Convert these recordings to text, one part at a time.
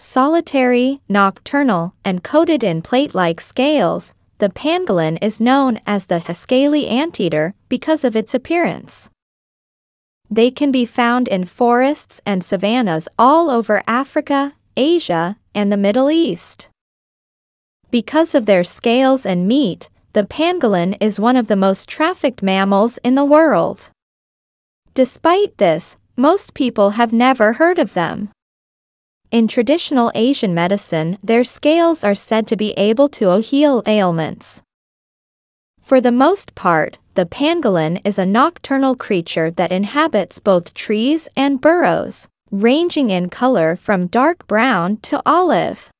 Solitary, nocturnal, and coated in plate-like scales, the pangolin is known as the scaly anteater because of its appearance. They can be found in forests and savannas all over Africa, Asia, and the Middle East. Because of their scales and meat, the pangolin is one of the most trafficked mammals in the world. Despite this, most people have never heard of them. In traditional Asian medicine, their scales are said to be able to heal ailments. For the most part, the pangolin is a nocturnal creature that inhabits both trees and burrows, ranging in color from dark brown to olive.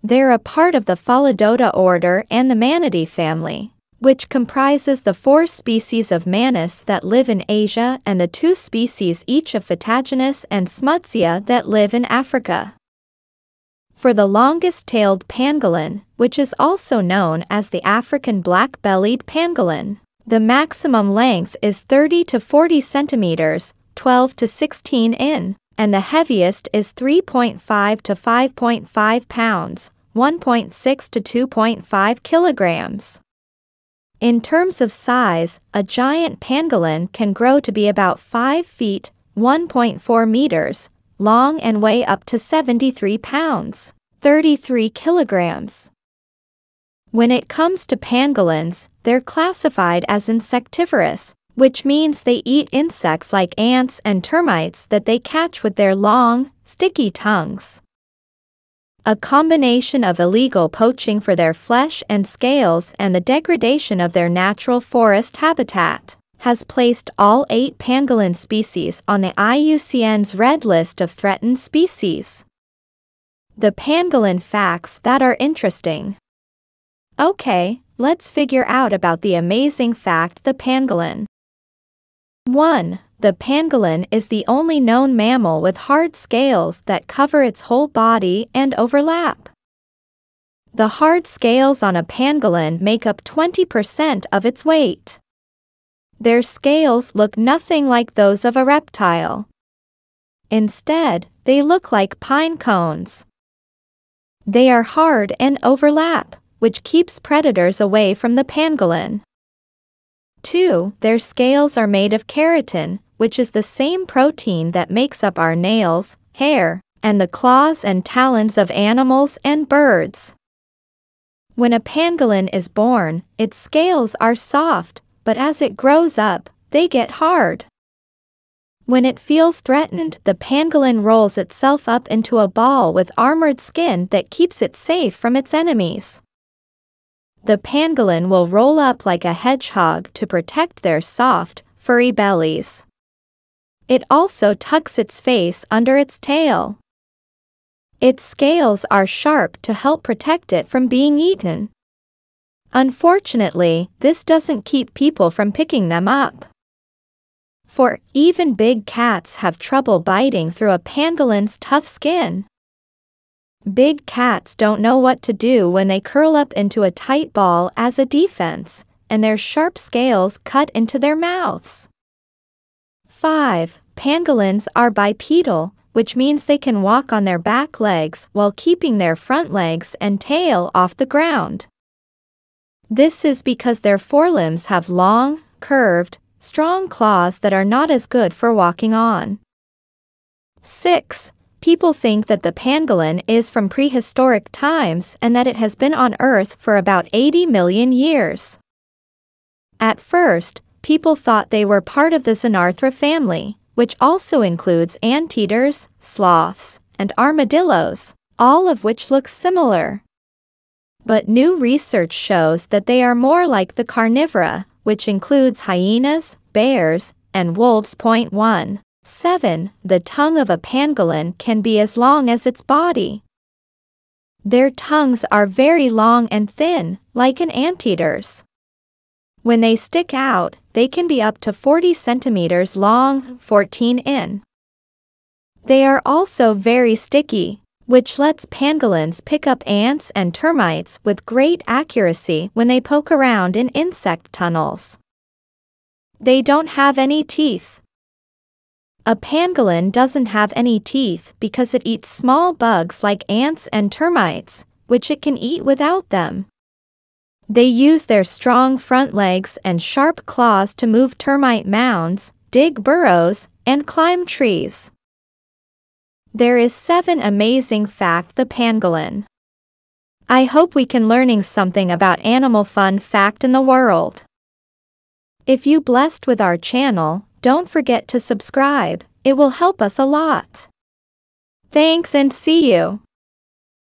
They're a part of the Pholidota order and the Manidae family which comprises the four species of Manis that live in Asia and the two species each of Phataginus and Smutsia that live in Africa. For the longest-tailed pangolin, which is also known as the African black-bellied pangolin, the maximum length is 30 to 40 centimeters, 12 to 16 in, and the heaviest is 3.5 to 5.5 pounds, 1.6 to 2.5 kilograms. In terms of size, a giant pangolin can grow to be about 5 feet, 1.4 meters, long and weigh up to 73 pounds, 33 kilograms. When it comes to pangolins, they're classified as insectivorous, which means they eat insects like ants and termites that they catch with their long, sticky tongues. A combination of illegal poaching for their flesh and scales and the degradation of their natural forest habitat has placed all eight pangolin species on the IUCN's Red List of Threatened Species. The pangolin facts that are interesting. Okay, let's figure out about the amazing fact the pangolin. 1. The pangolin is the only known mammal with hard scales that cover its whole body and overlap. The hard scales on a pangolin make up 20% of its weight. Their scales look nothing like those of a reptile. Instead, they look like pine cones. They are hard and overlap, which keeps predators away from the pangolin. 2. Their scales are made of keratin, which is the same protein that makes up our nails, hair, and the claws and talons of animals and birds. When a pangolin is born, its scales are soft, but as it grows up, they get hard. When it feels threatened, the pangolin rolls itself up into a ball with armored skin that keeps it safe from its enemies. The pangolin will roll up like a hedgehog to protect their soft, furry bellies. It also tucks its face under its tail. Its scales are sharp to help protect it from being eaten. Unfortunately, this doesn't keep people from picking them up. For even big cats have trouble biting through a pangolin's tough skin. Big cats don't know what to do when they curl up into a tight ball as a defense, and their sharp scales cut into their mouths. 5. Pangolins are bipedal, which means they can walk on their back legs while keeping their front legs and tail off the ground. This is because their forelimbs have long, curved, strong claws that are not as good for walking on. 6. People think that the pangolin is from prehistoric times and that it has been on Earth for about 80 million years. At first, people thought they were part of the Xenarthra family which also includes anteaters, sloths, and armadillos, all of which look similar. But new research shows that they are more like the carnivora, which includes hyenas, bears, and wolves. Point 1. 7. The tongue of a pangolin can be as long as its body. Their tongues are very long and thin, like an anteater's. When they stick out, they can be up to 40 centimeters long, 14 in. They are also very sticky, which lets pangolins pick up ants and termites with great accuracy when they poke around in insect tunnels. They don't have any teeth. A pangolin doesn't have any teeth because it eats small bugs like ants and termites, which it can eat without them. They use their strong front legs and sharp claws to move termite mounds, dig burrows, and climb trees. There is 7 amazing fact the pangolin. I hope we can learning something about animal fun fact in the world. If you blessed with our channel, don't forget to subscribe, it will help us a lot. Thanks and see you.